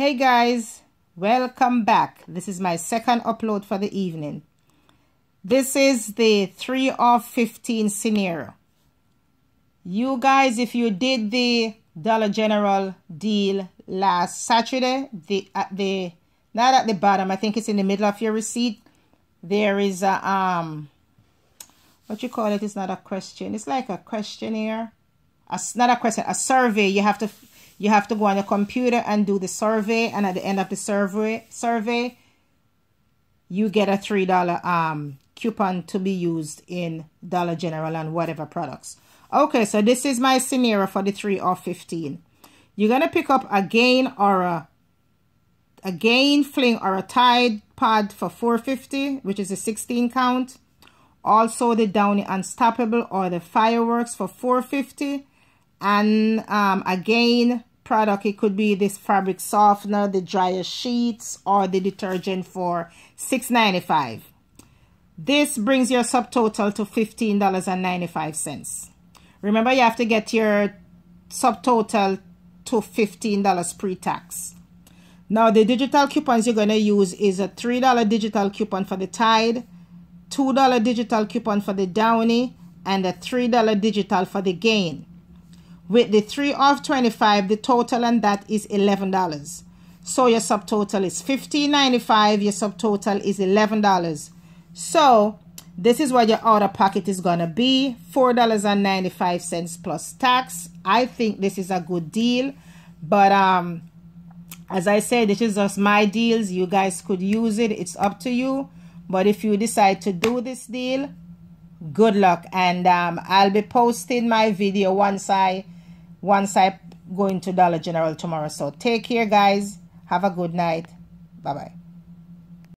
Hey guys, welcome back. This is my second upload for the evening. This is the 3 of 15 scenario. You guys, if you did the Dollar General deal last Saturday, the at the not at the bottom, I think it's in the middle of your receipt. There is a um what you call it, it is not a question. It's like a questionnaire. A, not a question, a survey. You have to you have to go on the computer and do the survey and at the end of the survey survey you get a three dollar um coupon to be used in dollar general and whatever products. Okay so this is my scenario for the three of 15 you're gonna pick up a gain or a a gain fling or a tide pod for 450 which is a 16 count. Also the downy unstoppable or the fireworks for 450 and um, a Gain product. It could be this fabric softener, the dryer sheets, or the detergent for $6.95. This brings your subtotal to $15.95. Remember, you have to get your subtotal to $15 pre-tax. Now, the digital coupons you're going to use is a $3 digital coupon for the Tide, $2 digital coupon for the Downy, and a $3 digital for the Gain. With the 3 of 25, the total on that is $11. So your subtotal is $15.95. Your subtotal is $11. So this is what your outer pocket is going to be. $4.95 plus tax. I think this is a good deal. But um, as I said, this is just my deals. You guys could use it. It's up to you. But if you decide to do this deal, good luck. And um, I'll be posting my video once I once I go into Dollar General tomorrow. So take care, guys. Have a good night. Bye-bye.